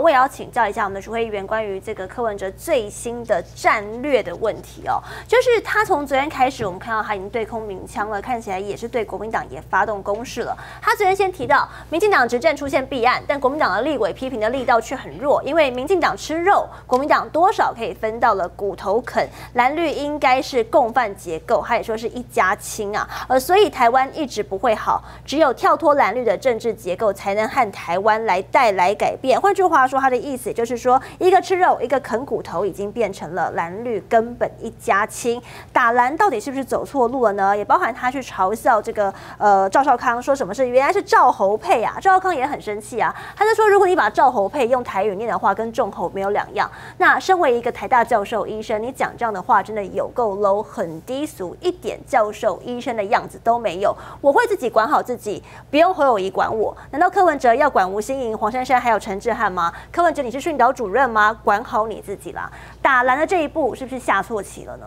我也要请教一下我们的主会议员关于这个柯文哲最新的战略的问题哦，就是他从昨天开始，我们看到他已经对空鸣枪了，看起来也是对国民党也发动攻势了。他昨天先提到，民进党执政出现弊案，但国民党的立委批评的力道却很弱，因为民进党吃肉，国民党多少可以分到了骨头啃，蓝绿应该是共犯结构，他也说是一家亲啊，呃，所以台湾一直不会好，只有跳脱蓝绿的政治结构，才能和台湾来带来改变。换句话说，他的意思就是说，一个吃肉，一个啃骨头，已经变成了蓝绿根本一家亲。打蓝到底是不是走错路了呢？也包含他去嘲笑这个呃赵少康，说什么是原来是赵侯配啊？赵少康也很生气啊，他就说，如果你把赵侯配用台语念的话，跟众侯没有两样。那身为一个台大教授医生，你讲这样的话，真的有够 low，很低俗，一点教授医生的样子都没有。我会自己管好自己，不用侯友谊管我。难道柯文哲要管吴欣颖、黄珊珊还有陈志汉吗？柯文哲，你是训导主任吗？管好你自己啦！打蓝的这一步是不是下错棋了呢？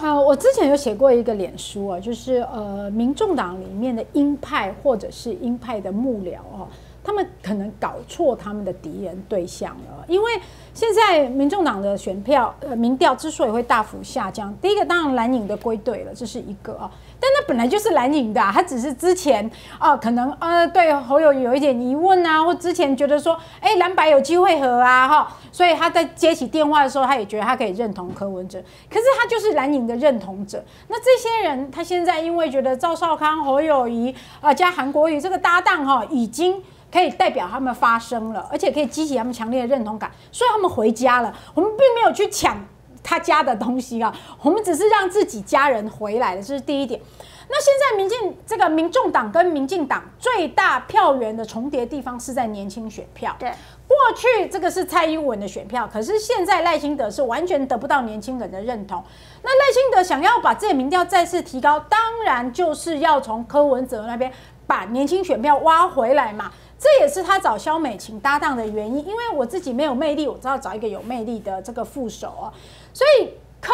啊，我之前有写过一个脸书啊，就是呃，民众党里面的鹰派或者是鹰派的幕僚哦，他们可能搞错他们的敌人对象了，因为现在民众党的选票呃民调之所以会大幅下降，第一个当然蓝营的归队了，这是一个啊。但那本来就是蓝营的，他只是之前啊，可能呃对侯友有一点疑问啊，或之前觉得说，哎蓝白有机会合啊哈，所以他在接起电话的时候，他也觉得他可以认同柯文哲，可是他就是蓝营的认同者。那这些人他现在因为觉得赵少康、侯友谊啊加韩国瑜这个搭档哈，已经可以代表他们发声了，而且可以激起他们强烈的认同感，所以他们回家了。我们并没有去抢。他家的东西啊，我们只是让自己家人回来的，这是第一点。那现在民进这个民众党跟民进党最大票源的重叠地方是在年轻选票。对，过去这个是蔡英文的选票，可是现在赖清德是完全得不到年轻人的认同。那赖清德想要把这些民调再次提高，当然就是要从柯文哲那边把年轻选票挖回来嘛。这也是他找肖美琴搭档的原因，因为我自己没有魅力，我知道找一个有魅力的这个副手啊，所以科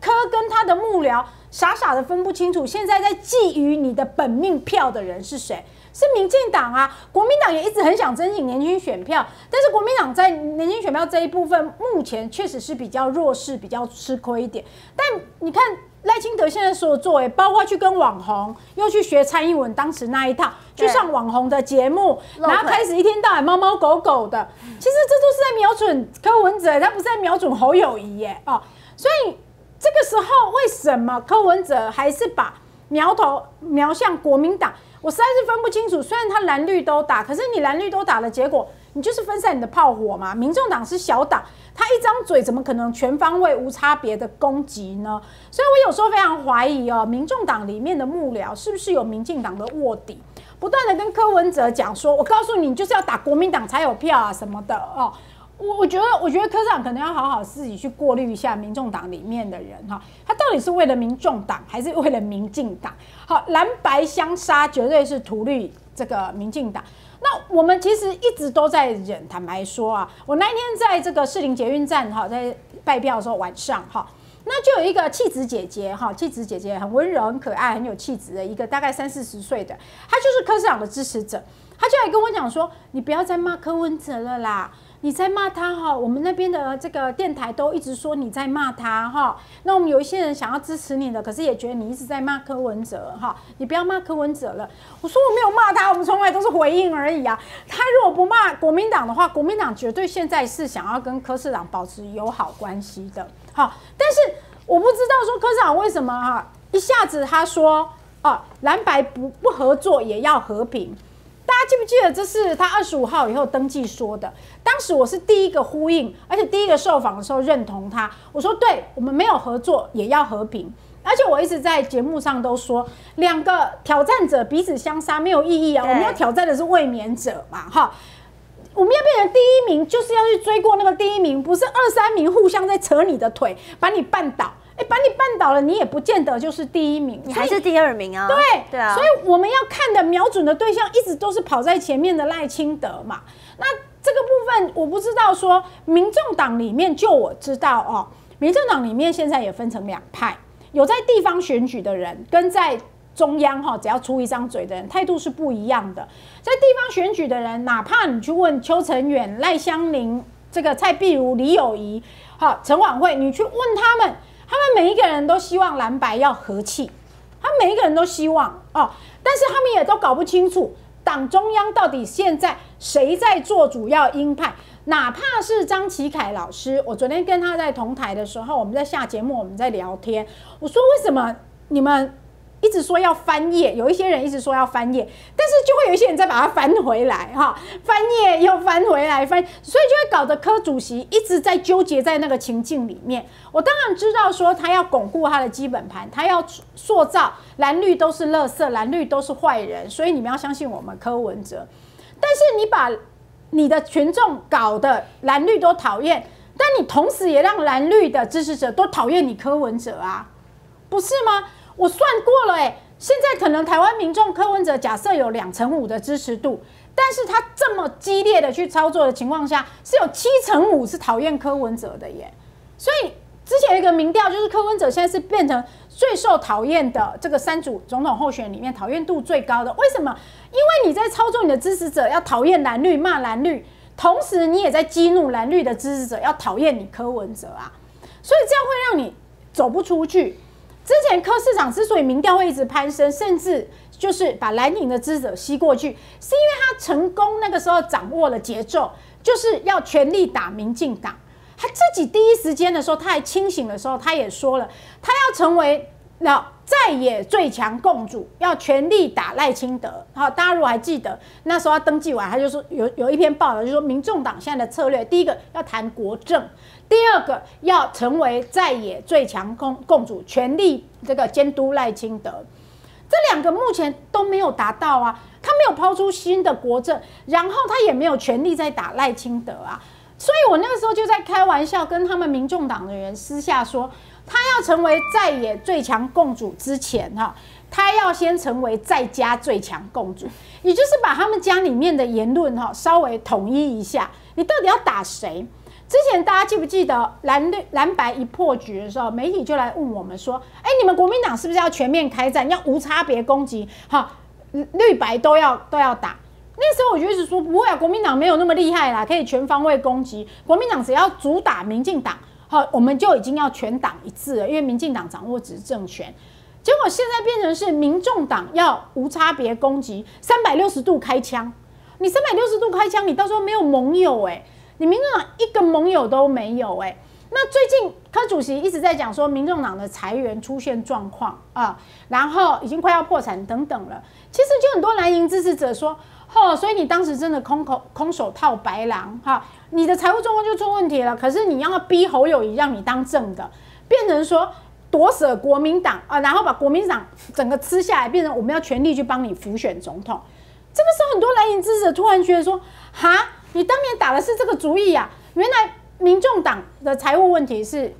科跟他的幕僚傻傻的分不清楚，现在在觊觎你的本命票的人是谁？是民进党啊，国民党也一直很想争取年轻选票，但是国民党在年轻选票这一部分目前确实是比较弱势，比较吃亏一点。但你看。赖清德现在所有作为，包括去跟网红，又去学蔡英文当时那一套，去上网红的节目，然后开始一天到晚猫猫狗狗的。其实这都是在瞄准柯文哲，他不是在瞄准侯友谊耶哦。所以这个时候，为什么柯文哲还是把苗头瞄向国民党？我实在是分不清楚。虽然他蓝绿都打，可是你蓝绿都打的结果，你就是分散你的炮火嘛。民众党是小党。他一张嘴怎么可能全方位无差别的攻击呢？所以我有时候非常怀疑哦，民众党里面的幕僚是不是有民进党的卧底，不断的跟柯文哲讲说，我告诉你，就是要打国民党才有票啊什么的哦。我我觉得，我觉得科长可能要好好自己去过滤一下民众党里面的人哈，他到底是为了民众党还是为了民进党？好，蓝白相杀绝对是图虑这个民进党。那我们其实一直都在忍。坦白说啊，我那一天在这个士林捷运站哈，在拜票的时候晚上哈，那就有一个气质姐姐哈，气质姐姐很温柔、很可爱、很有气质的一个大概三四十岁的，她就是柯市长的支持者，她就来跟我讲说：“你不要再骂柯文哲了啦。”你在骂他哈，我们那边的这个电台都一直说你在骂他哈。那我们有一些人想要支持你的，可是也觉得你一直在骂柯文哲哈。你不要骂柯文哲了。我说我没有骂他，我们从来都是回应而已啊。他如果不骂国民党的话，国民党绝对现在是想要跟柯市长保持友好关系的。好，但是我不知道说柯市长为什么哈一下子他说啊蓝白不不合作也要和平。大家记不记得这是他二十五号以后登记说的？当时我是第一个呼应，而且第一个受访的时候认同他。我说，对我们没有合作也要和平，而且我一直在节目上都说，两个挑战者彼此相杀没有意义啊！我们要挑战的是卫冕者嘛，哈！我们要变成第一名，就是要去追过那个第一名，不是二三名互相在扯你的腿，把你绊倒。把你绊倒了，你也不见得就是第一名，你还是第二名啊。对对啊，所以我们要看的瞄准的对象一直都是跑在前面的赖清德嘛。那这个部分我不知道，说民众党里面就我知道哦，民众党里面现在也分成两派，有在地方选举的人，跟在中央哈，只要出一张嘴的人，态度是不一样的。在地方选举的人，哪怕你去问邱成远、赖香林、这个蔡碧如、李友仪、哈陈婉慧，你去问他们，他们每一个人都希望蓝白要和气，他每一个人都希望哦，但是他们也都搞不清楚党中央到底现在谁在做主要鹰派。哪怕是张启凯老师，我昨天跟他在同台的时候，我们在下节目，我们在聊天，我说为什么你们？一直说要翻页，有一些人一直说要翻页，但是就会有一些人再把它翻回来，哈，翻页又翻回来翻，所以就会搞得柯主席一直在纠结在那个情境里面。我当然知道说他要巩固他的基本盘，他要塑造蓝绿都是垃圾，蓝绿都是坏人，所以你们要相信我们柯文哲。但是你把你的群众搞得蓝绿都讨厌，但你同时也让蓝绿的支持者都讨厌你柯文哲啊，不是吗？我算过了，哎，现在可能台湾民众柯文哲假设有两成五的支持度，但是他这么激烈的去操作的情况下，是有七成五是讨厌柯文哲的耶。所以之前一个民调，就是柯文哲现在是变成最受讨厌的这个三组总统候选人里面讨厌度最高的。为什么？因为你在操作你的支持者要讨厌蓝绿骂蓝绿，同时你也在激怒蓝绿的支持者要讨厌你柯文哲啊，所以这样会让你走不出去。之前柯市长之所以民调会一直攀升，甚至就是把蓝营的支持者吸过去，是因为他成功那个时候掌握了节奏，就是要全力打民进党。他自己第一时间的时候，他还清醒的时候，他也说了，他要成为那在野最强共主，要全力打赖清德。好，大家如果还记得那时候他登记完，他就说有有一篇报道，就说民众党现在的策略，第一个要谈国政。第二个要成为在野最强共共主，全力这个监督赖清德，这两个目前都没有达到啊，他没有抛出新的国政，然后他也没有全力在打赖清德啊，所以我那个时候就在开玩笑跟他们民众党的人私下说，他要成为在野最强共主之前哈，他要先成为在家最强共主，也就是把他们家里面的言论哈稍微统一一下，你到底要打谁？之前大家记不记得蓝绿蓝白一破局的时候，媒体就来问我们说：“哎，你们国民党是不是要全面开战，要无差别攻击？哈，绿白都要都要打。”那时候我就一直说不会啊，国民党没有那么厉害啦，可以全方位攻击。国民党只要主打民进党，好，我们就已经要全党一致了，因为民进党掌握执政权。结果现在变成是民众党要无差别攻击，三百六十度开枪。你三百六十度开枪，你到时候没有盟友哎。你民众党一个盟友都没有哎，那最近柯主席一直在讲说，民众党的裁员出现状况啊，然后已经快要破产等等了。其实就很多蓝营支持者说，哦，所以你当时真的空口空手套白狼哈，你的财务状况就出问题了。可是你要逼侯友谊让你当正的，变成说夺舍国民党啊，然后把国民党整个吃下来，变成我们要全力去帮你辅选总统。这个时候很多蓝营支持突然觉得说，哈。你当年打的是这个主意呀？原来民众党的财务问题是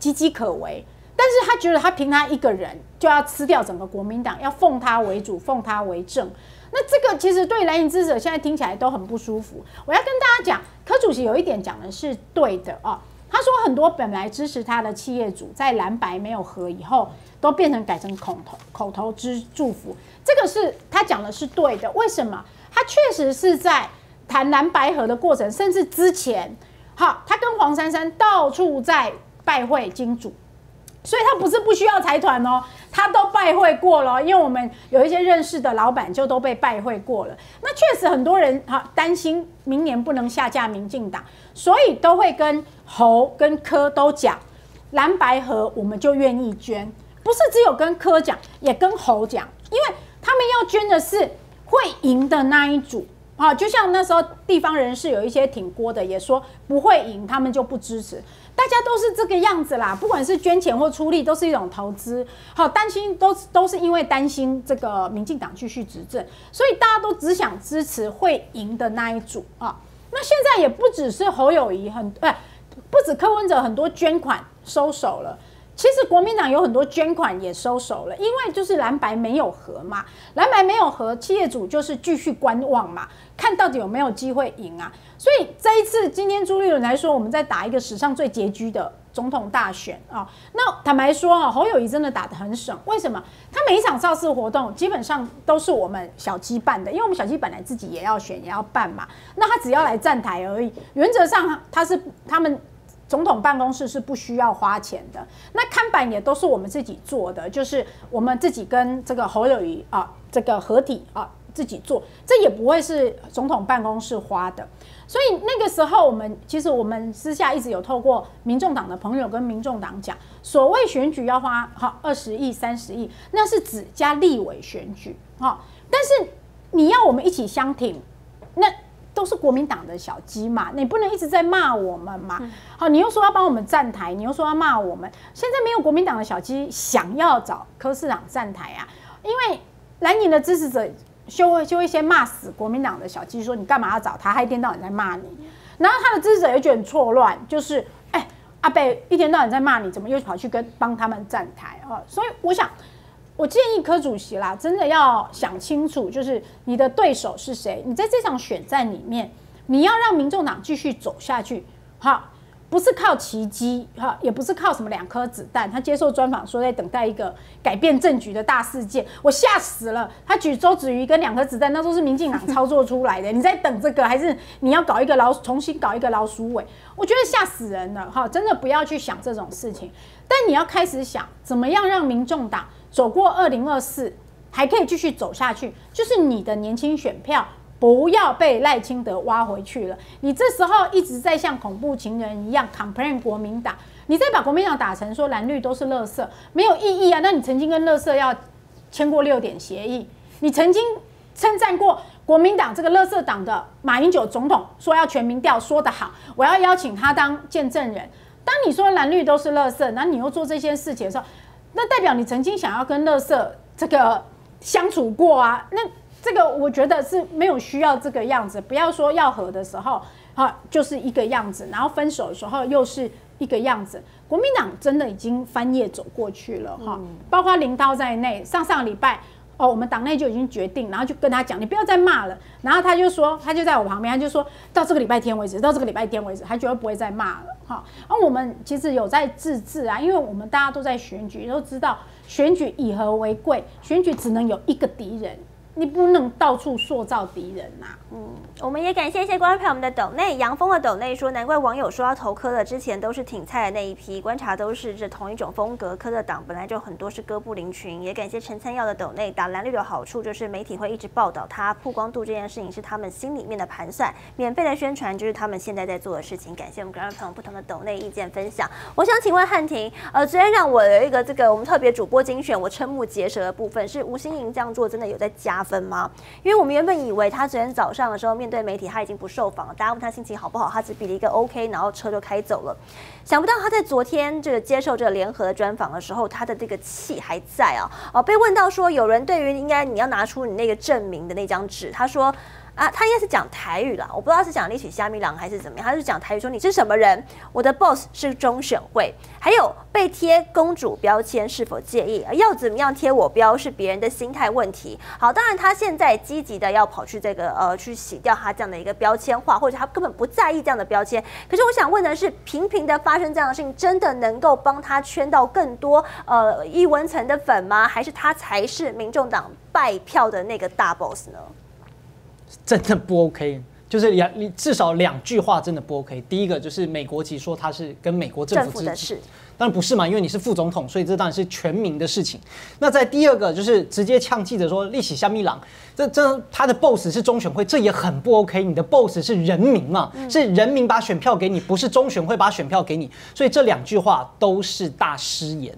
岌岌可危，但是他觉得他凭他一个人就要吃掉整个国民党，要奉他为主，奉他为正。那这个其实对蓝营支持者现在听起来都很不舒服。我要跟大家讲，柯主席有一点讲的是对的啊。他说很多本来支持他的企业主，在蓝白没有和以后，都变成改成口头口头之祝福。这个是他讲的是对的。为什么？他确实是在。谈蓝白河的过程，甚至之前，好，他跟黄珊珊到处在拜会金主，所以他不是不需要财团哦，他都拜会过了。因为我们有一些认识的老板就都被拜会过了。那确实很多人哈担心明年不能下架民进党，所以都会跟侯跟柯都讲，蓝白河我们就愿意捐，不是只有跟柯讲，也跟侯讲，因为他们要捐的是会赢的那一组。好，就像那时候地方人士有一些挺郭的，也说不会赢，他们就不支持。大家都是这个样子啦，不管是捐钱或出力，都是一种投资。好，担心都都是因为担心这个民进党继续执政，所以大家都只想支持会赢的那一组啊。那现在也不只是侯友谊，很不不止柯文哲，很多捐款收手了。其实国民党有很多捐款也收手了，因为就是蓝白没有和嘛，蓝白没有和，企业主就是继续观望嘛，看到底有没有机会赢啊。所以这一次今天朱立伦来说，我们在打一个史上最拮据的总统大选啊。那坦白说啊，侯友谊真的打得很省。为什么？他每一场造势活动基本上都是我们小鸡办的，因为我们小鸡本来自己也要选也要办嘛。那他只要来站台而已，原则上他是他们总统办公室是不需要花钱的。那看板也都是我们自己做的，就是我们自己跟这个侯友谊啊这个合体啊。自己做，这也不会是总统办公室花的，所以那个时候我们其实我们私下一直有透过民众党的朋友跟民众党讲，所谓选举要花好二十亿、三十亿，那是指加立委选举哈，但是你要我们一起相挺，那都是国民党的小鸡嘛，你不能一直在骂我们嘛，好，你又说要帮我们站台，你又说要骂我们，现在没有国民党的小鸡想要找柯市长站台啊，因为蓝营的支持者。修修会先骂死国民党的小鸡，说你干嘛要找他？他一天到晚在骂你，然后他的支持者也觉得很错乱，就是哎，阿贝一天到晚在骂你，怎么又跑去跟帮他们站台啊？所以我想，我建议柯主席啦，真的要想清楚，就是你的对手是谁？你在这场选战里面，你要让民众党继续走下去，好。不是靠奇迹哈，也不是靠什么两颗子弹。他接受专访说在等待一个改变政局的大事件，我吓死了。他举周子瑜跟两颗子弹，那都是民进党操作出来的。你在等这个，还是你要搞一个老重新搞一个老鼠尾？我觉得吓死人了哈！真的不要去想这种事情。但你要开始想，怎么样让民众党走过二零二四，还可以继续走下去，就是你的年轻选票。不要被赖清德挖回去了。你这时候一直在像恐怖情人一样 complain 国民党，你再把国民党打成说蓝绿都是垃圾，没有意义啊。那你曾经跟垃圾要签过六点协议，你曾经称赞过国民党这个垃圾党的马英九总统，说要全民调，说得好，我要邀请他当见证人。当你说蓝绿都是垃圾，那你又做这些事情的时候，那代表你曾经想要跟乐色这个相处过啊？那。这个我觉得是没有需要这个样子，不要说要和的时候，哈，就是一个样子，然后分手的时候又是一个样子。国民党真的已经翻页走过去了，哈，包括林涛在内，上上礼拜哦，我们党内就已经决定，然后就跟他讲，你不要再骂了。然后他就说，他就在我旁边，他就说到这个礼拜天为止，到这个礼拜天为止，他绝对不会再骂了，好，那我们其实有在自治啊，因为我们大家都在选举，都知道选举以和为贵，选举只能有一个敌人。你不能到处塑造敌人呐。嗯，我们也感谢一些观众朋友们的抖内，杨峰的抖内说，难怪网友说要投科的，之前都是挺菜的那一批，观察都是这同一种风格。科的党本来就很多是哥布林群。也感谢陈参耀的抖内，打蓝绿的好处就是媒体会一直报道他曝光度这件事情是他们心里面的盘算，免费的宣传就是他们现在在做的事情。感谢我们观众朋友不同的抖内意见分享。我想请问汉庭，呃，昨天让我有一个这个我们特别主播精选，我瞠目结舌的部分是吴心莹这样做真的有在加分吗？因为我们原本以为他昨天早上。的时候面对媒体，他已经不受访了。大家问他心情好不好，他只比了一个 OK，然后车就开走了。想不到他在昨天这个接受这个联合的专访的时候，他的这个气还在啊！哦，被问到说有人对于应该你要拿出你那个证明的那张纸，他说。啊，他应该是讲台语啦，我不知道是讲立起虾米郎还是怎么样，他是讲台语说你是什么人？我的 boss 是中选会，还有被贴公主标签是否介意？要怎么样贴我标是别人的心态问题。好，当然他现在积极的要跑去这个呃去洗掉他这样的一个标签化，或者他根本不在意这样的标签。可是我想问的是，频频的发生这样的事情，真的能够帮他圈到更多呃一文层的粉吗？还是他才是民众党败票的那个大 boss 呢？真的不 OK，就是两至少两句话真的不 OK。第一个就是美国籍说他是跟美国政府的事，当然不是嘛，因为你是副总统，所以这当然是全民的事情。那在第二个就是直接呛记者说利息虾米朗，这这他的 boss 是中选会，这也很不 OK。你的 boss 是人民嘛，是人民把选票给你，不是中选会把选票给你，所以这两句话都是大失言。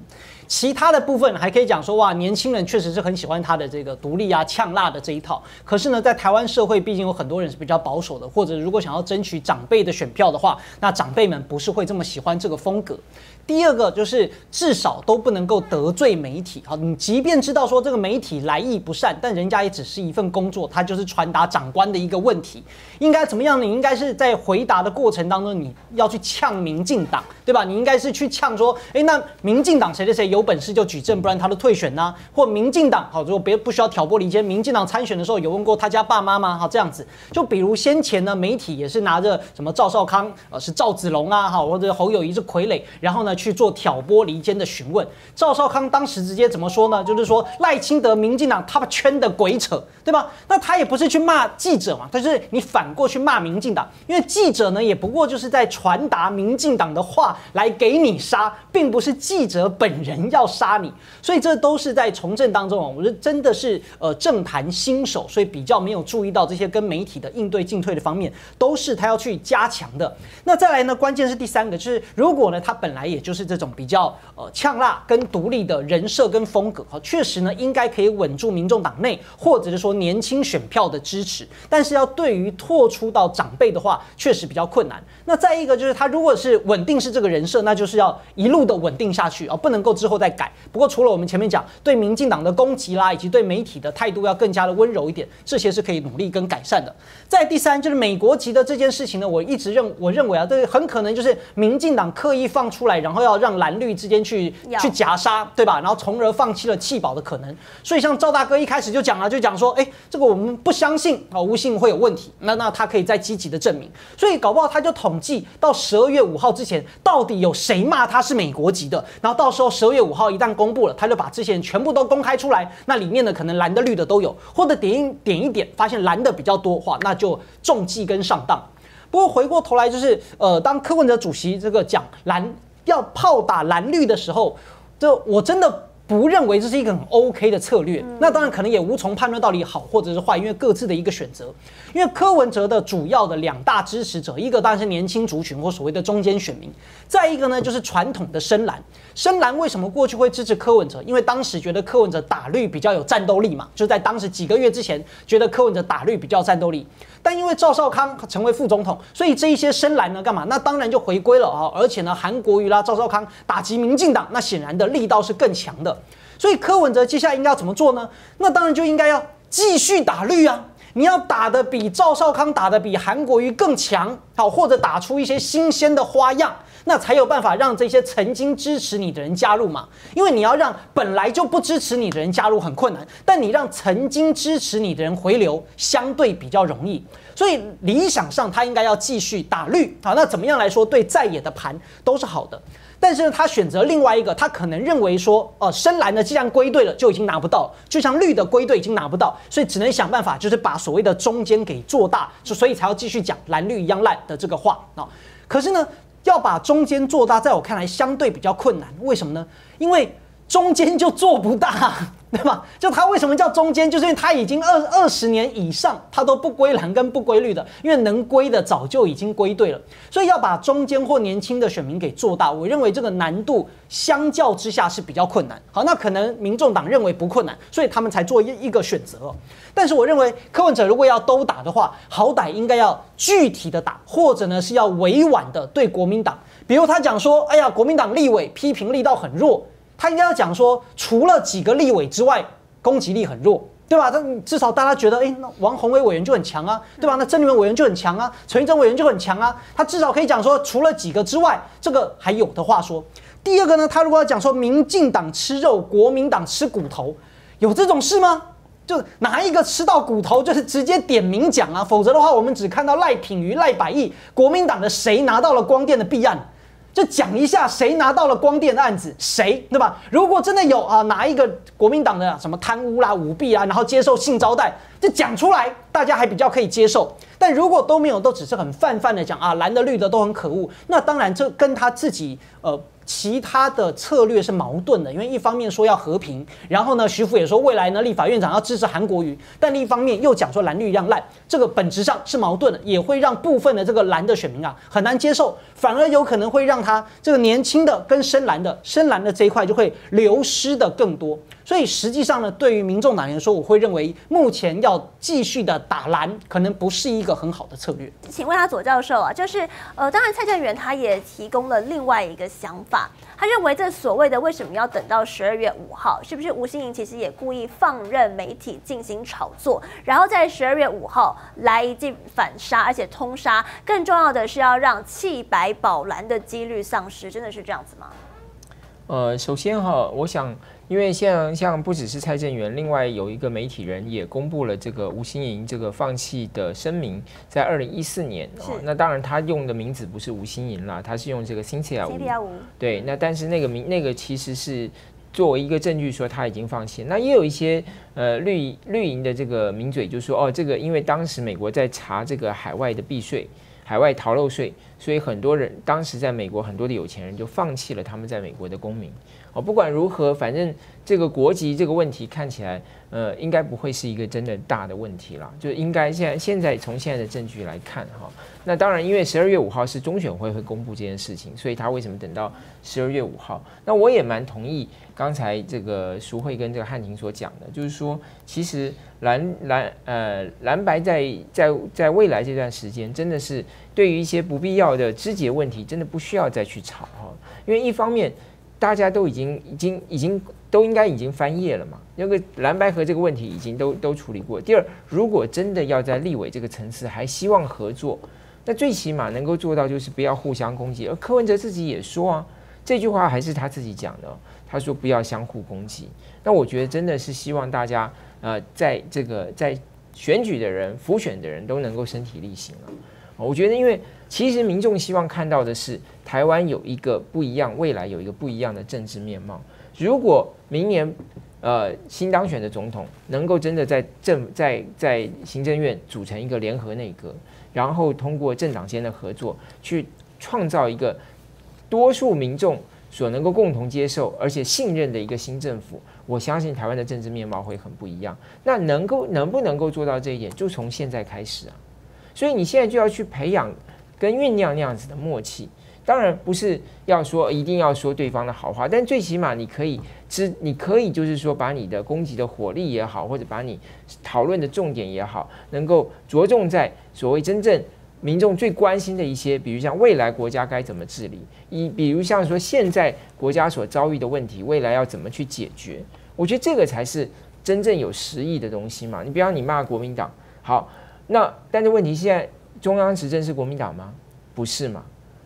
其他的部分还可以讲说，哇，年轻人确实是很喜欢他的这个独立啊、呛辣的这一套。可是呢，在台湾社会，毕竟有很多人是比较保守的，或者如果想要争取长辈的选票的话，那长辈们不是会这么喜欢这个风格。第二个就是至少都不能够得罪媒体，好，你即便知道说这个媒体来意不善，但人家也只是一份工作，他就是传达长官的一个问题，应该怎么样？你应该是在回答的过程当中，你要去呛民进党，对吧？你应该是去呛说，哎，那民进党谁谁谁有。本事就举证，不然他都退选呐。或民进党好，如果别不需要挑拨离间，民进党参选的时候有问过他家爸妈吗？好，这样子。就比如先前呢，媒体也是拿着什么赵少康呃是赵子龙啊，好或者侯友谊是傀儡，然后呢去做挑拨离间的询问。赵少康当时直接怎么说呢？就是说赖清德民进党他圈的鬼扯，对吧？那他也不是去骂记者嘛，但是你反过去骂民进党，因为记者呢也不过就是在传达民进党的话来给你杀，并不是记者本人要杀你，所以这都是在从政当中啊，我觉得真的是呃政坛新手，所以比较没有注意到这些跟媒体的应对进退的方面，都是他要去加强的。那再来呢，关键是第三个，就是如果呢他本来也就是这种比较呃呛辣跟独立的人设跟风格，哈，确实呢应该可以稳住民众党内或者是说年轻选票的支持，但是要对于拓出到长辈的话，确实比较困难。那再一个就是他如果是稳定是这个人设，那就是要一路的稳定下去啊，不能够之后再改。不过除了我们前面讲对民进党的攻击啦，以及对媒体的态度要更加的温柔一点，这些是可以努力跟改善的。再第三就是美国籍的这件事情呢，我一直认我认为啊，这很可能就是民进党刻意放出来，然后要让蓝绿之间去去夹杀，对吧？然后从而放弃了弃保的可能。所以像赵大哥一开始就讲了，就讲说，哎，这个我们不相信啊，吴信会有问题。那那他可以再积极的证明。所以搞不好他就统计到十二月五号之前，到底有谁骂他是美国籍的，然后到时候十二月五号一旦公布了，他就把这些人全部都公开出来。那里面的，可能蓝的绿的都有，或者点一点一点，发现蓝的比较多，话那就中计跟上当。不过回过头来，就是呃，当柯文哲主席这个讲蓝要炮打蓝绿的时候，这我真的不认为这是一个很 OK 的策略。那当然可能也无从判断到底好或者是坏，因为各自的一个选择。因为柯文哲的主要的两大支持者，一个当然是年轻族群或所谓的中间选民，再一个呢就是传统的深蓝。深蓝为什么过去会支持柯文哲？因为当时觉得柯文哲打绿比较有战斗力嘛，就在当时几个月之前，觉得柯文哲打绿比较有战斗力。但因为赵少康成为副总统，所以这一些深蓝呢干嘛？那当然就回归了啊！而且呢，韩国瑜啦、赵少康打击民进党，那显然的力道是更强的。所以柯文哲接下来应该要怎么做呢？那当然就应该要继续打绿啊！你要打得比赵少康打得比韩国瑜更强，好，或者打出一些新鲜的花样，那才有办法让这些曾经支持你的人加入嘛。因为你要让本来就不支持你的人加入很困难，但你让曾经支持你的人回流，相对比较容易。所以理想上他应该要继续打绿，好，那怎么样来说对在野的盘都是好的。但是呢，他选择另外一个，他可能认为说，呃、深蓝的既然归队了，就已经拿不到，就像绿的归队已经拿不到，所以只能想办法，就是把所谓的中间给做大，就所以才要继续讲蓝绿一样烂的这个话啊、可是呢，要把中间做大，在我看来相对比较困难，为什么呢？因为中间就做不大，对吧？就它为什么叫中间，就是因为它已经二二十年以上，它都不归蓝跟不归绿的，因为能归的早就已经归队了，所以要把中间或年轻的选民给做大，我认为这个难度相较之下是比较困难。好，那可能民众党认为不困难，所以他们才做一一个选择。但是我认为柯文哲如果要都打的话，好歹应该要具体的打，或者呢是要委婉的对国民党，比如他讲说，哎呀，国民党立委批评力道很弱。他应该要讲说，除了几个立委之外，攻击力很弱，对吧？但至少大家觉得，哎，那王宏威委员就很强啊，对吧？那郑丽文委员就很强啊，陈玉珍委员就很强啊。他至少可以讲说，除了几个之外，这个还有的话说。第二个呢，他如果要讲说，民进党吃肉，国民党吃骨头，有这种事吗？就哪一个吃到骨头，就是直接点名讲啊，否则的话，我们只看到赖品妤、赖百亿，国民党的谁拿到了光电的弊案。就讲一下谁拿到了光电的案子，谁对吧？如果真的有啊，哪一个国民党的什么贪污啦、舞弊啊，然后接受性招待，就讲出来，大家还比较可以接受。但如果都没有，都只是很泛泛的讲啊，蓝的绿的都很可恶，那当然这跟他自己呃。其他的策略是矛盾的，因为一方面说要和平，然后呢，徐福也说未来呢，立法院长要支持韩国瑜，但另一方面又讲说蓝绿一样烂，这个本质上是矛盾的，也会让部分的这个蓝的选民啊很难接受，反而有可能会让他这个年轻的跟深蓝的深蓝的这一块就会流失的更多。所以实际上呢，对于民众党来说，我会认为目前要继续的打蓝，可能不是一个很好的策略。请问他左教授啊，就是呃，当然蔡正元他也提供了另外一个想法，他认为这所谓的为什么要等到十二月五号，是不是吴欣颖其实也故意放任媒体进行炒作，然后在十二月五号来一记反杀，而且通杀，更重要的是要让弃白保蓝的几率丧失，真的是这样子吗？呃，首先哈，我想，因为像像不只是蔡正元，另外有一个媒体人也公布了这个吴欣盈这个放弃的声明，在二零一四年是那当然他用的名字不是吴欣盈啦，他是用这个 Cynthia 吴 CPR 五对，那但是那个名那个其实是作为一个证据说他已经放弃。那也有一些呃绿绿营的这个名嘴就说，哦，这个因为当时美国在查这个海外的避税、海外逃漏税，所以很多人当时在美国很多的有钱人就放弃了他们在美国的公民。哦，不管如何，反正这个国籍这个问题看起来，呃，应该不会是一个真的大的问题啦。就应该现在现在从现在的证据来看哈，那当然因为十二月五号是中选会会公布这件事情，所以他为什么等到十二月五号？那我也蛮同意刚才这个淑慧跟这个汉庭所讲的，就是说其实蓝蓝呃蓝白在在在未来这段时间，真的是对于一些不必要的肢节问题，真的不需要再去吵哈，因为一方面。大家都已经、已经、已经都应该已经翻页了嘛？那个蓝白河这个问题已经都都处理过。第二，如果真的要在立委这个层次还希望合作，那最起码能够做到就是不要互相攻击。而柯文哲自己也说啊，这句话还是他自己讲的，他说不要相互攻击。那我觉得真的是希望大家呃，在这个在选举的人、辅选的人都能够身体力行啊。我觉得，因为其实民众希望看到的是台湾有一个不一样，未来有一个不一样的政治面貌。如果明年呃新当选的总统能够真的在政在在行政院组成一个联合内阁，然后通过政党间的合作，去创造一个多数民众所能够共同接受而且信任的一个新政府，我相信台湾的政治面貌会很不一样。那能够能不能够做到这一点，就从现在开始啊。所以你现在就要去培养跟酝酿那样子的默契，当然不是要说一定要说对方的好话，但最起码你可以知，你可以就是说把你的攻击的火力也好，或者把你讨论的重点也好，能够着重在所谓真正民众最关心的一些，比如像未来国家该怎么治理，一比如像说现在国家所遭遇的问题，未来要怎么去解决，我觉得这个才是真正有实意的东西嘛。你不要你骂国民党好。那但是问题现在中央执政是国民党吗？不是嘛？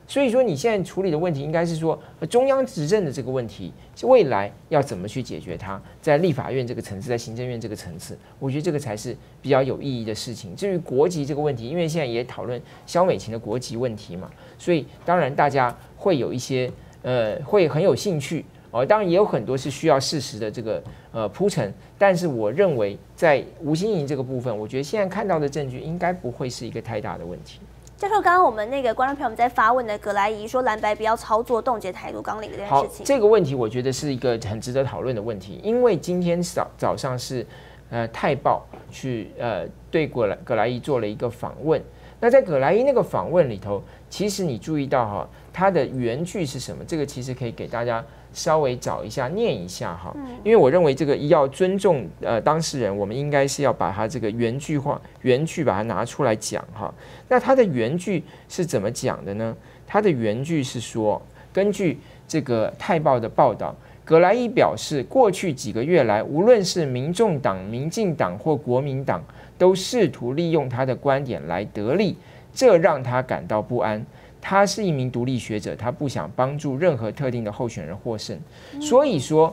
所以说你现在处理的问题应该是说中央执政的这个问题，未来要怎么去解决它？在立法院这个层次，在行政院这个层次，我觉得这个才是比较有意义的事情。至于国籍这个问题，因为现在也讨论肖美琴的国籍问题嘛，所以当然大家会有一些呃会很有兴趣。哦，当然也有很多是需要事实的这个呃铺陈，但是我认为在吴欣盈这个部分，我觉得现在看到的证据应该不会是一个太大的问题。教授，刚刚我们那个观众朋友们在发问的葛莱仪说蓝白不要操作冻结台独纲领这件事情，这个问题我觉得是一个很值得讨论的问题，因为今天早早上是呃泰报去呃对葛莱葛莱仪做了一个访问，那在葛莱仪那个访问里头，其实你注意到哈，它的原句是什么？这个其实可以给大家。稍微找一下念一下哈，因为我认为这个要尊重呃当事人，我们应该是要把他这个原句话原句把它拿出来讲哈。那他的原句是怎么讲的呢？他的原句是说，根据这个《泰报》的报道，葛莱伊表示，过去几个月来，无论是民众党、民进党或国民党，都试图利用他的观点来得利，这让他感到不安。他是一名独立学者，他不想帮助任何特定的候选人获胜。所以说，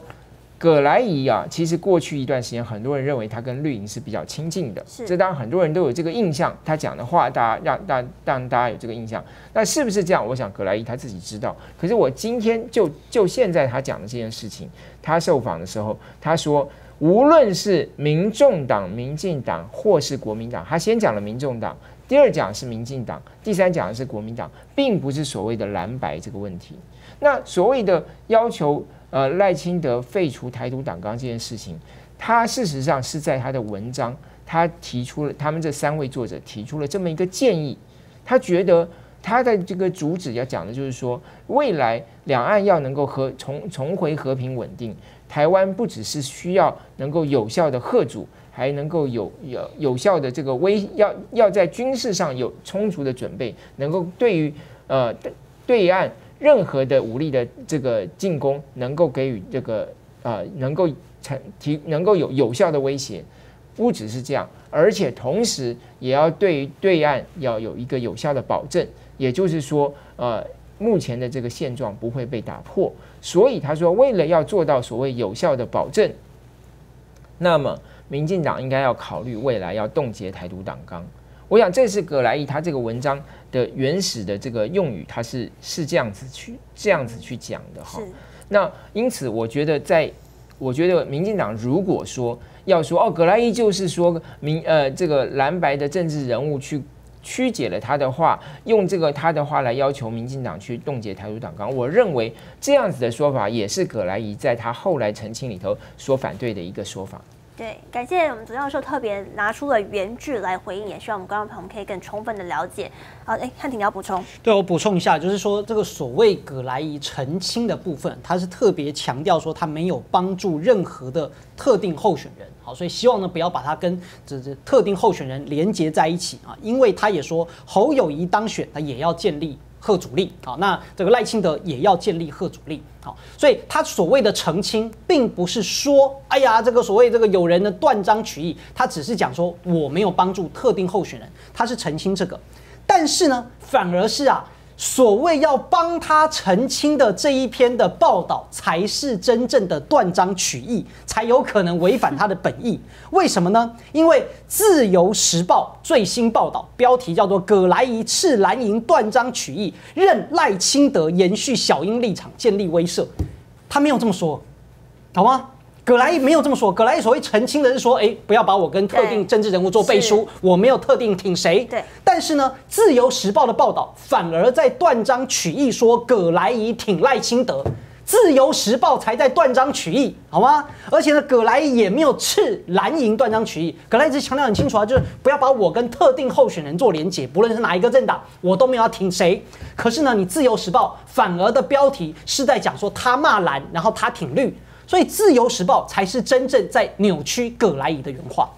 葛莱仪啊，其实过去一段时间，很多人认为他跟绿营是比较亲近的。这当然很多人都有这个印象。他讲的话，大家让大让大家有这个印象。那是不是这样？我想葛莱仪他自己知道。可是我今天就就现在他讲的这件事情，他受访的时候，他说，无论是民众党、民进党或是国民党，他先讲了民众党。第二讲是民进党，第三讲是国民党，并不是所谓的蓝白这个问题。那所谓的要求呃赖清德废除台独党纲这件事情，他事实上是在他的文章，他提出了他们这三位作者提出了这么一个建议，他觉得他的这个主旨要讲的就是说，未来两岸要能够和重重回和平稳定，台湾不只是需要能够有效的贺主。还能够有有有效的这个威，要要在军事上有充足的准备，能够对于呃对岸任何的武力的这个进攻，能够给予这个呃能够成提能够有有效的威胁，不只是这样，而且同时也要对于对岸要有一个有效的保证，也就是说呃目前的这个现状不会被打破，所以他说，为了要做到所谓有效的保证，那么民进党应该要考虑未来要冻结台独党纲。我想这是葛莱伊他这个文章的原始的这个用语，他是是这样子去这样子去讲的哈。那因此，我觉得在我觉得民进党如果说要说哦，葛莱伊就是说民呃这个蓝白的政治人物去。曲解了他的话，用这个他的话来要求民进党去冻结台独党纲，我认为这样子的说法也是葛莱伊在他后来澄清里头所反对的一个说法。对，感谢我们左教授特别拿出了原句来回应，也希望我们观众朋友们可以更充分的了解。好，哎，汉庭你要补充？对我补充一下，就是说这个所谓葛莱仪澄清的部分，他是特别强调说他没有帮助任何的特定候选人。好，所以希望呢不要把它跟这这特定候选人连接在一起啊，因为他也说侯友谊当选，他也要建立贺主力。好，那这个赖清德也要建立贺主力。好，所以他所谓的澄清，并不是说，哎呀，这个所谓这个有人的断章取义，他只是讲说我没有帮助特定候选人，他是澄清这个，但是呢，反而是啊。所谓要帮他澄清的这一篇的报道，才是真正的断章取义，才有可能违反他的本意。为什么呢？因为《自由时报》最新报道，标题叫做“葛莱仪斥蓝营断章取义，任赖清德延续小英立场，建立威慑”，他没有这么说，好吗？葛莱伊没有这么说，葛莱伊所谓澄清的是说，哎，不要把我跟特定政治人物做背书，我没有特定挺谁。对，但是呢，《自由时报》的报道反而在断章取义，说葛莱伊挺赖清德，《自由时报》才在断章取义，好吗？而且呢，葛莱伊也没有斥蓝营断章取义，葛莱伊强调很清楚啊，就是不要把我跟特定候选人做连结，不论是哪一个政党，我都没有要挺谁。可是呢，你《自由时报》反而的标题是在讲说他骂蓝，然后他挺绿。所以，《自由时报》才是真正在扭曲葛莱仪的原话。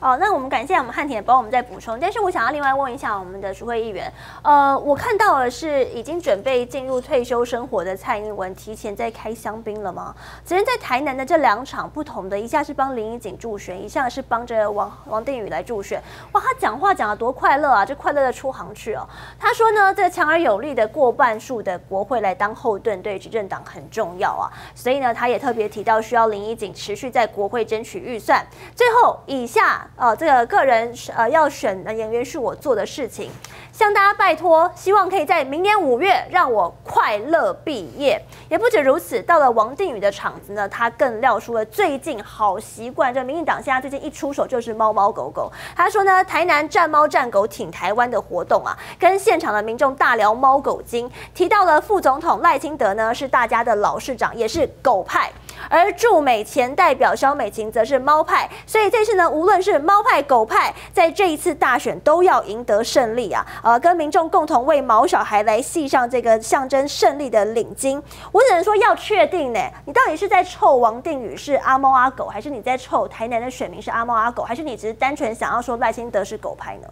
哦，那我们感谢我们汉庭帮我们再补充。但是我想要另外问一下我们的主会议员，呃，我看到的是已经准备进入退休生活的蔡英文提前在开香槟了吗？昨天在台南的这两场不同的，一下是帮林怡景助选，一下是帮着王王定宇来助选。哇，他讲话讲的多快乐啊，就快乐的出行去哦。他说呢，这强而有力的过半数的国会来当后盾，对执政党很重要啊。所以呢，他也特别提到需要林怡景持续在国会争取预算。最后，以下。呃，这个个人呃要选的演员是我做的事情，向大家拜托，希望可以在明年五月让我快乐毕业。也不止如此，到了王定宇的场子呢，他更撂出了最近好习惯，这民进党现在最近一出手就是猫猫狗狗。他说呢，台南战猫战狗挺台湾的活动啊，跟现场的民众大聊猫狗经，提到了副总统赖清德呢是大家的老市长，也是狗派。而驻美前代表肖美琴则是猫派，所以这次呢，无论是猫派、狗派，在这一次大选都要赢得胜利啊！呃，跟民众共同为毛小孩来系上这个象征胜利的领巾。我只能说要确定呢，你到底是在臭王定宇是阿猫阿狗，还是你在臭台南的选民是阿猫阿狗，还是你只是单纯想要说赖清德是狗派呢？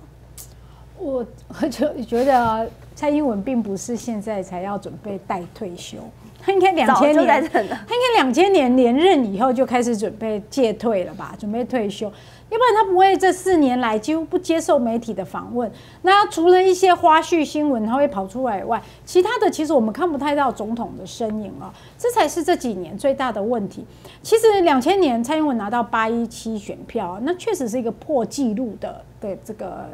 我我 就觉得蔡英文并不是现在才要准备待退休。他应该两千年，他应该两千年连任以后就开始准备戒退了吧，准备退休，要不然他不会这四年来几乎不接受媒体的访问。那除了一些花絮新闻他会跑出来以外，其他的其实我们看不太到总统的身影啊，这才是这几年最大的问题。其实两千年蔡英文拿到八一七选票，那确实是一个破纪录的的这个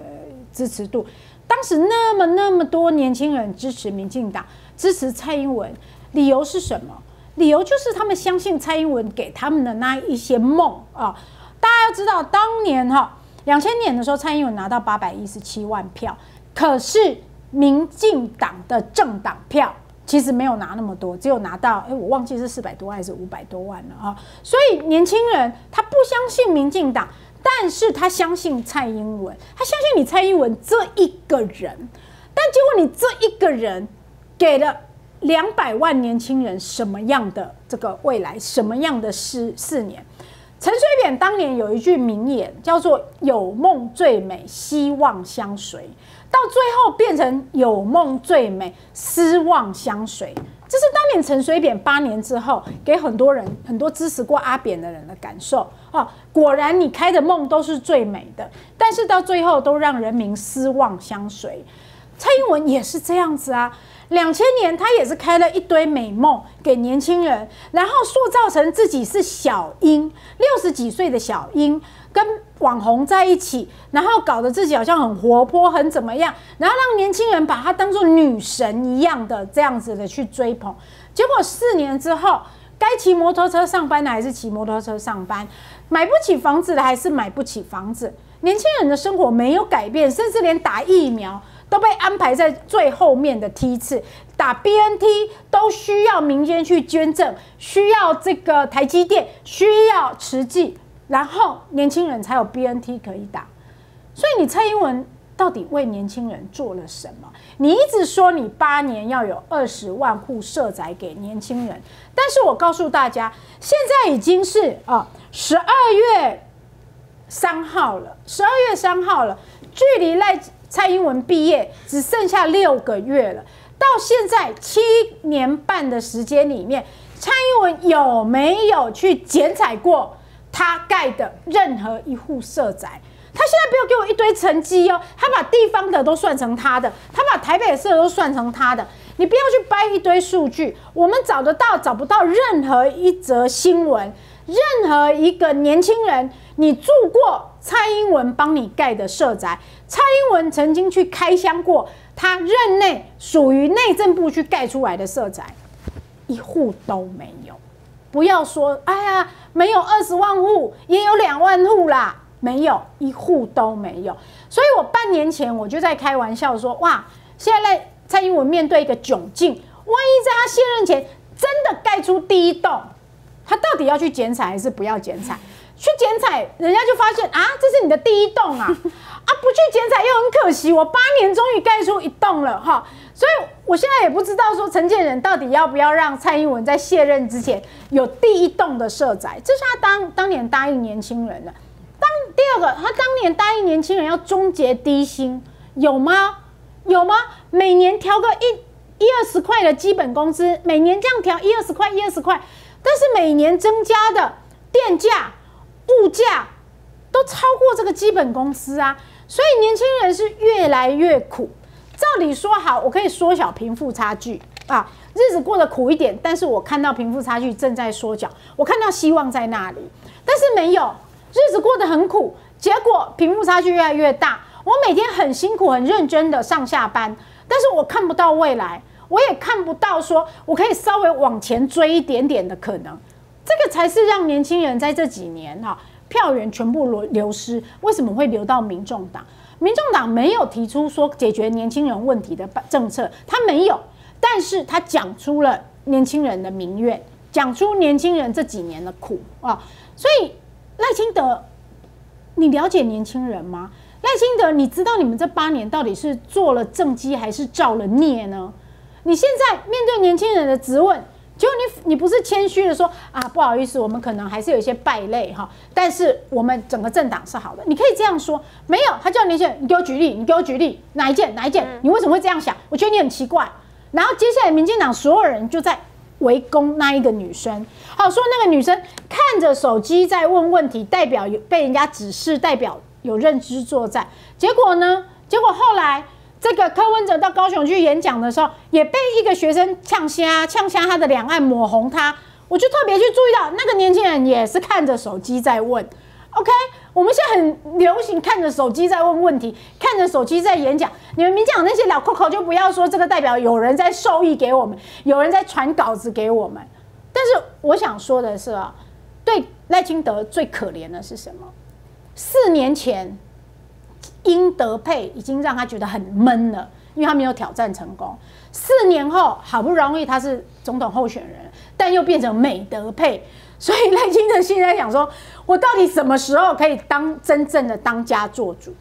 支持度，当时那么那么多年轻人支持民进党，支持蔡英文。理由是什么？理由就是他们相信蔡英文给他们的那一些梦啊！大家要知道，当年哈两千年的时候，蔡英文拿到八百一十七万票，可是民进党的政党票其实没有拿那么多，只有拿到哎，我忘记是四百多万还是五百多万了啊！所以年轻人他不相信民进党，但是他相信蔡英文，他相信你蔡英文这一个人，但结果你这一个人给了。两百万年轻人什么样的这个未来？什么样的四四年？陈水扁当年有一句名言，叫做“有梦最美，希望相随”，到最后变成“有梦最美，失望相随”。这是当年陈水扁八年之后给很多人、很多支持过阿扁的人的感受啊。果然，你开的梦都是最美的，但是到最后都让人民失望相随。蔡英文也是这样子啊。两千年他也是开了一堆美梦给年轻人，然后塑造成自己是小英，六十几岁的小英跟网红在一起，然后搞得自己好像很活泼，很怎么样，然后让年轻人把她当做女神一样的这样子的去追捧。结果四年之后，该骑摩托车上班的还是骑摩托车上班，买不起房子的还是买不起房子。年轻人的生活没有改变，甚至连打疫苗都被安排在最后面的梯次，打 BNT 都需要民间去捐赠，需要这个台积电，需要慈济，然后年轻人才有 BNT 可以打。所以你蔡英文到底为年轻人做了什么？你一直说你八年要有二十万户社宅给年轻人，但是我告诉大家，现在已经是啊十二月。三号了，十二月三号了，距离赖蔡英文毕业只剩下六个月了。到现在七年半的时间里面，蔡英文有没有去剪彩过他盖的任何一户社宅？他现在不要给我一堆成绩哦，他把地方的都算成他的，他把台北市的都算成他的。你不要去掰一堆数据，我们找得到找不到任何一则新闻，任何一个年轻人。你住过蔡英文帮你盖的社宅？蔡英文曾经去开箱过他任内属于内政部去盖出来的社宅，一户都没有。不要说，哎呀，没有二十万户，也有两万户啦，没有一户都没有。所以我半年前我就在开玩笑说，哇，现在蔡英文面对一个窘境，万一在他卸任前真的盖出第一栋，他到底要去剪彩还是不要剪彩？去剪彩，人家就发现啊，这是你的第一栋啊，啊，不去剪彩又很可惜。我八年终于盖出一栋了哈，所以我现在也不知道说陈建仁到底要不要让蔡英文在卸任之前有第一栋的设宅，这是他当当年答应年轻人的。当第二个，他当年答应年轻人要终结低薪，有吗？有吗？每年调个一一二十块的基本工资，每年这样调一二十块一二十块，但是每年增加的电价。物价都超过这个基本工资啊，所以年轻人是越来越苦。照理说好，我可以缩小贫富差距啊，日子过得苦一点，但是我看到贫富差距正在缩小，我看到希望在那里。但是没有，日子过得很苦，结果贫富差距越来越大。我每天很辛苦、很认真的上下班，但是我看不到未来，我也看不到说我可以稍微往前追一点点的可能。这个才是让年轻人在这几年哈票源全部流流失，为什么会流到民众党？民众党没有提出说解决年轻人问题的政策，他没有，但是他讲出了年轻人的民怨，讲出年轻人这几年的苦啊。所以赖清德，你了解年轻人吗？赖清德，你知道你们这八年到底是做了政绩还是造了孽呢？你现在面对年轻人的质问。就你，你不是谦虚的说啊，不好意思，我们可能还是有一些败类哈，但是我们整个政党是好的，你可以这样说。没有，他叫年轻人，你给我举例，你给我举例哪一件哪一件，你为什么会这样想？我觉得你很奇怪。然后接下来，民进党所有人就在围攻那一个女生，好说那个女生看着手机在问问题，代表有被人家指示，代表有认知作战。结果呢？结果后来。这个柯文哲到高雄去演讲的时候，也被一个学生呛瞎，呛瞎他的两岸抹红他。我就特别去注意到，那个年轻人也是看着手机在问。OK，我们现在很流行看着手机在问问题，看着手机在演讲。你们明讲那些老口口就不要说，这个代表有人在授意给我们，有人在传稿子给我们。但是我想说的是啊，对赖清德最可怜的是什么？四年前。英德配已经让他觉得很闷了，因为他没有挑战成功。四年后，好不容易他是总统候选人，但又变成美德配，所以赖清德现在想说：我到底什么时候可以当真正的当家做主？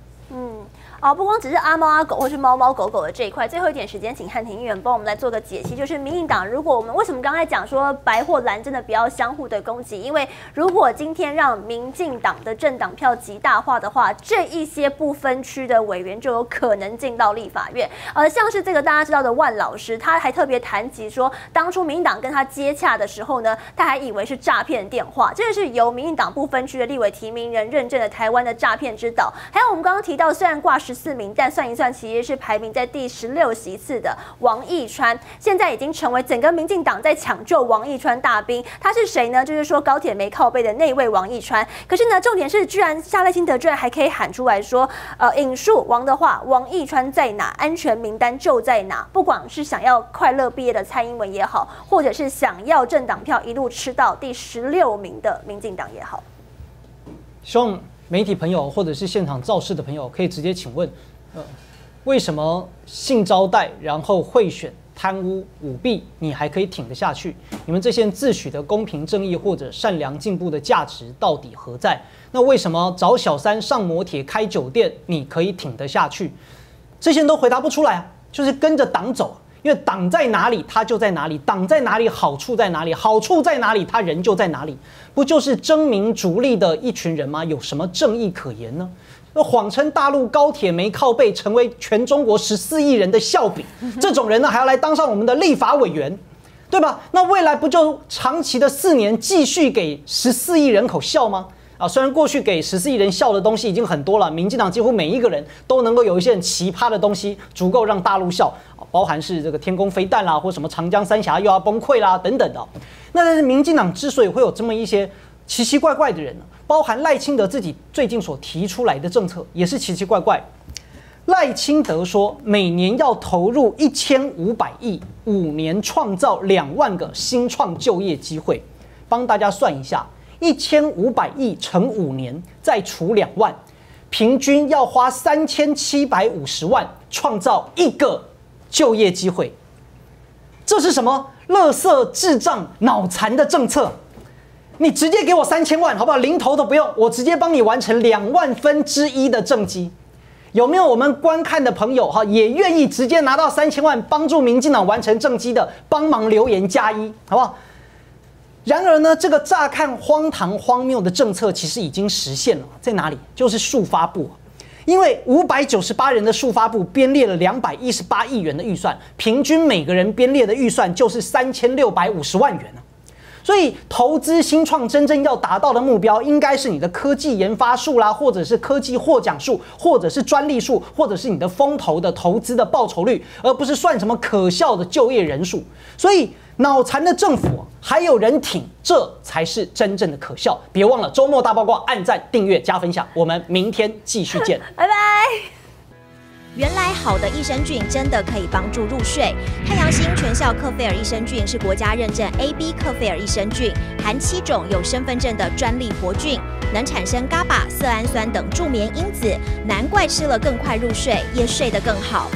啊。不光只是阿猫阿狗或是猫猫狗狗的这一块，最后一点时间，请汉庭议员帮我们来做个解析。就是民进党，如果我们为什么刚才讲说白或蓝真的不要相互的攻击？因为如果今天让民进党的政党票极大化的话，这一些不分区的委员就有可能进到立法院。而像是这个大家知道的万老师，他还特别谈及说，当初民进党跟他接洽的时候呢，他还以为是诈骗电话。这个是由民进党不分区的立委提名人认证的台湾的诈骗之岛。还有我们刚刚提到，虽然挂实。四名，但算一算，其实是排名在第十六席次的王义川，现在已经成为整个民进党在抢救王义川大兵。他是谁呢？就是说高铁没靠背的那位王义川。可是呢，重点是居然夏赖清德居然还可以喊出来说，呃，引述王的话，王义川在哪？安全名单就在哪？不管是想要快乐毕业的蔡英文也好，或者是想要政党票一路吃到第十六名的民进党也好，希望媒体朋友或者是现场造势的朋友可以直接请问，呃，为什么性招待然后贿选？贪污舞弊，你还可以挺得下去？你们这些自诩的公平正义或者善良进步的价值到底何在？那为什么找小三上摩铁开酒店，你可以挺得下去？这些都回答不出来啊，就是跟着党走，因为党在哪里，他就在哪里；党在哪里，好处在哪里；好处在哪里，他人就在哪里。不就是争名逐利的一群人吗？有什么正义可言呢？那谎称大陆高铁没靠背，成为全中国十四亿人的笑柄，这种人呢还要来当上我们的立法委员，对吧？那未来不就长期的四年继续给十四亿人口笑吗？啊，虽然过去给十四亿人笑的东西已经很多了，民进党几乎每一个人都能够有一些很奇葩的东西，足够让大陆笑，包含是这个天宫飞弹啦，或什么长江三峡又要崩溃啦等等的。那但是民进党之所以会有这么一些奇奇怪怪的人呢？包含赖清德自己最近所提出来的政策也是奇奇怪怪。赖清德说，每年要投入一千五百亿，五年创造两万个新创就业机会。帮大家算一下，一千五百亿乘五年，再除两万，平均要花三千七百五十万创造一个就业机会。这是什么？乐色智障脑残的政策？你直接给我三千万，好不好？零头都不用，我直接帮你完成两万分之一的政绩。有没有我们观看的朋友哈，也愿意直接拿到三千万，帮助民进党完成政绩的？帮忙留言加一，好不好？然而呢，这个乍看荒唐荒谬的政策，其实已经实现了，在哪里？就是速发布，因为五百九十八人的速发部编列了两百一十八亿元的预算，平均每个人编列的预算就是三千六百五十万元所以，投资新创真正要达到的目标，应该是你的科技研发数啦，或者是科技获奖数，或者是专利数，或者是你的风投的投资的报酬率，而不是算什么可笑的就业人数。所以，脑残的政府还有人挺，这才是真正的可笑。别忘了周末大八卦，按赞、订阅、加分享。我们明天继续见，拜拜。原来好的益生菌真的可以帮助入睡。太阳星全效克菲尔益生菌是国家认证 AB 克菲尔益生菌，含七种有身份证的专利活菌，能产生伽巴、色氨酸等助眠因子，难怪吃了更快入睡，也睡得更好。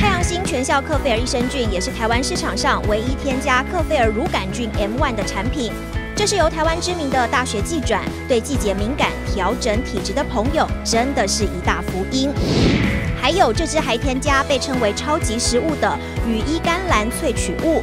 太阳星全效克菲尔益生菌也是台湾市场上唯一添加克菲尔乳杆菌 M1 的产品，这是由台湾知名的大学季转，对季节敏感、调整体质的朋友真的是一大福音。还有这支还添加被称为超级食物的羽衣甘蓝萃取物，